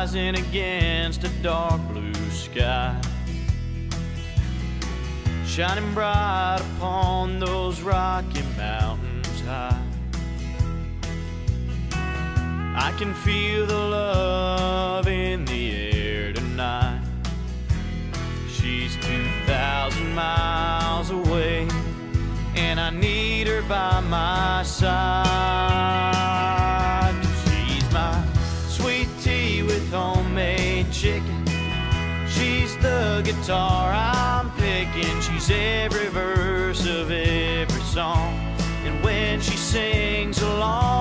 rising against a dark blue sky. Shining bright upon those rocky mountains high. I can feel the love in the air tonight. She's 2,000 miles away, and I need her by my side. Homemade chicken. She's the guitar I'm picking. She's every verse of every song. And when she sings along,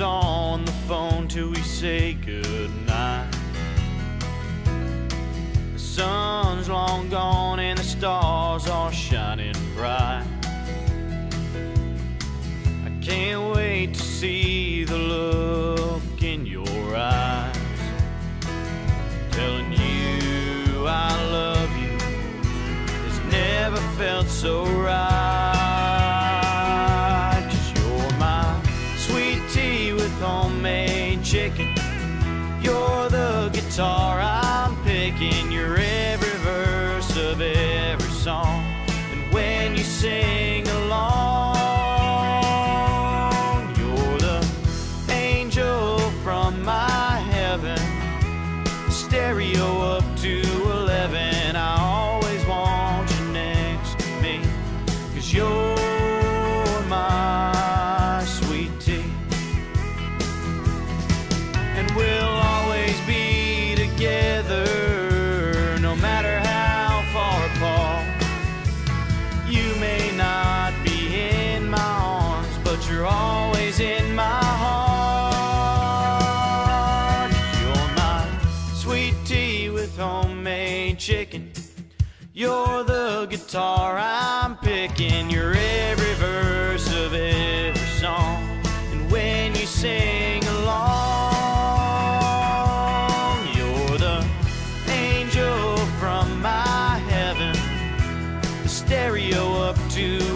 on the phone till we say goodnight. The sun's long gone and the stars are shining bright. I can't wait to see the look in your eyes. Telling you I love you has never felt so right. Chicken. You're the guitar I'm picking. You're every verse of every song. And when you sing along, you're the angel from my heaven. Stereo up to chicken. You're the guitar I'm picking. You're every verse of every song. And when you sing along, you're the angel from my heaven. The stereo up to